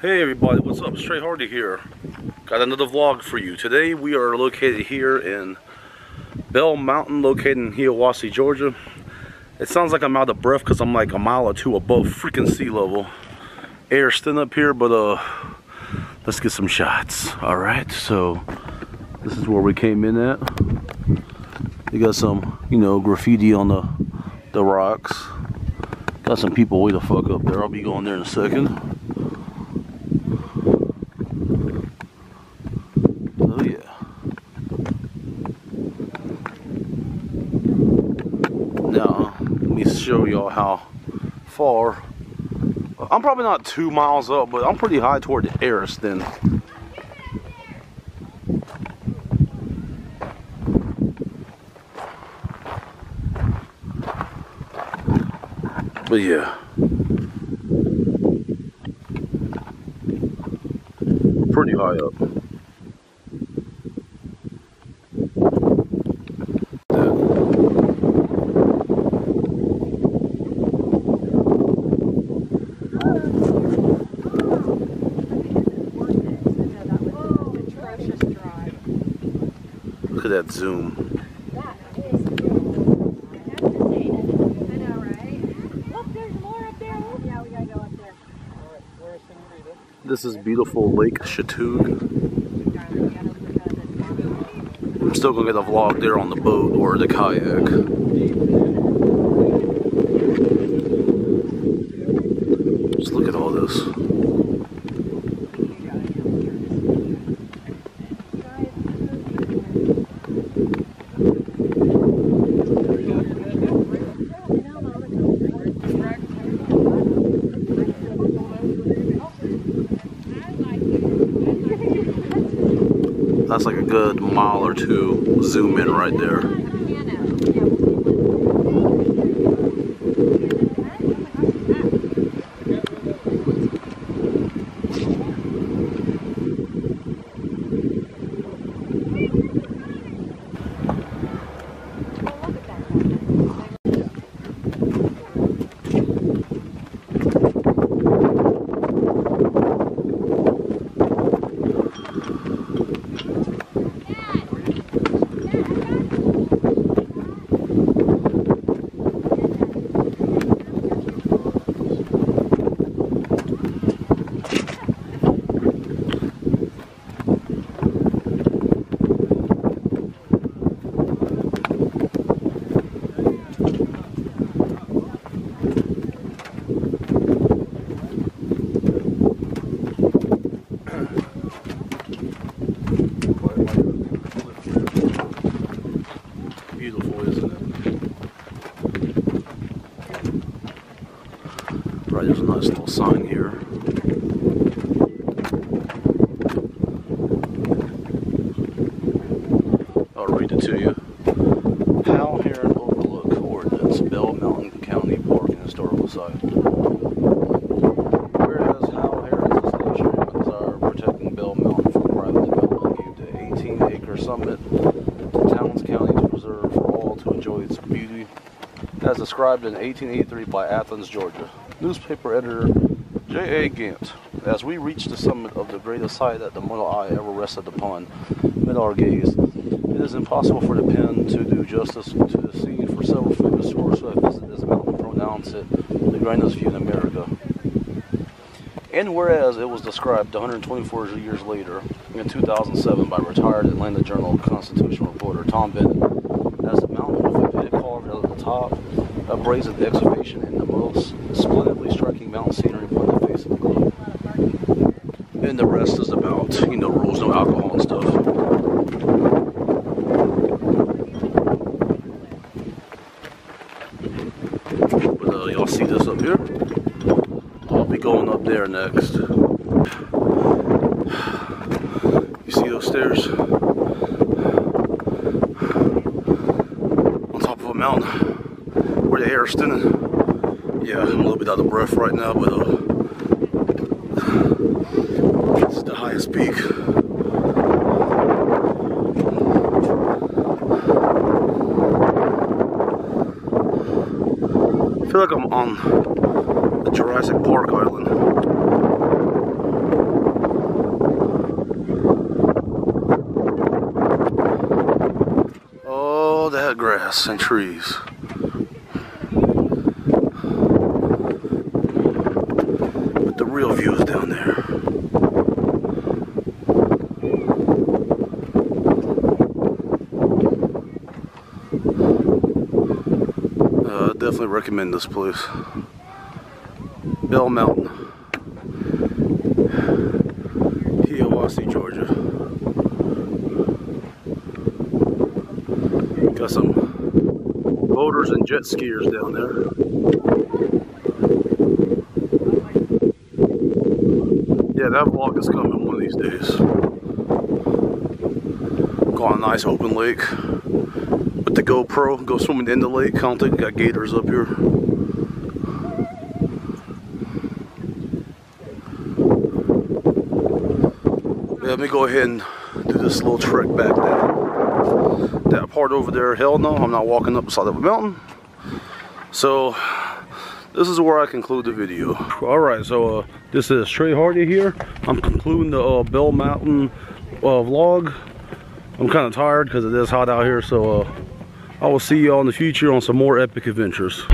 Hey everybody, what's up? Trey Hardy here. Got another vlog for you. Today we are located here in Bell Mountain, located in Hiawassee, Georgia. It sounds like I'm out of breath because I'm like a mile or two above freaking sea level. Air's thin up here, but uh, let's get some shots. Alright, so this is where we came in at. You got some, you know, graffiti on the, the rocks. Got some people way the fuck up there. I'll be going there in a second. Oh yeah. Now, let me show y'all how far. I'm probably not two miles up, but I'm pretty high toward the Ariston. But yeah. Pretty high up. That zoom. This is beautiful Lake Chatuge. I'm still gonna get a vlog there on the boat or the kayak. Just look at all this. That's like a good mile or two zoom in right there. Beautiful, isn't it? Right, there's a nice little sign here. I'll read it to you. Hal Herron Overlook Ordinance, Bell Mountain County Park and Historical Site. Whereas Hal Herron's legislature desire of protecting Bell Mountain from private development gave the 18 acre summit to Towns County to preserve for all to enjoy its beauty, as described in 1883 by Athens, Georgia. Newspaper editor J.A. Gant. As we reach the summit of the greatest height that the mortal eye ever rested upon, mid our gaze, it is impossible for the pen to do justice to the scene, for several famous tourists who have visited this mountain pronounce it the grandest view in America. And whereas it was described 124 years later, in 2007, by retired Atlanta Journal Constitution reporter Tom Bennett, as the mountain with a pit carved at the top, a brazen excavation in the most splendidly striking mountain scenery upon the face of the globe. And the rest is about, you know, rules, no alcohol and stuff. But uh, y'all see this up here? I'll be going up there next. You see those stairs? On top of a mountain Harrison. Yeah, I'm a little bit out of breath right now, but uh, this is the highest peak. I feel like I'm on the Jurassic Park Island. grass and trees. Uh, definitely recommend this place. Bell Mountain. Hiawassee, Georgia. Got some boaters and jet skiers down there. Yeah, that vlog is coming one of these days. Got a nice open lake with the GoPro, go swimming in the lake. I don't think got gators up here. Yeah, let me go ahead and do this little trek back down. That part over there, hell no, I'm not walking up the side of a mountain. So, this is where I conclude the video. Alright, so uh, this is Trey Hardy here. I'm concluding the uh, Bell Mountain uh, vlog. I'm kind of tired because it is hot out here, so uh, I will see y'all in the future on some more epic adventures.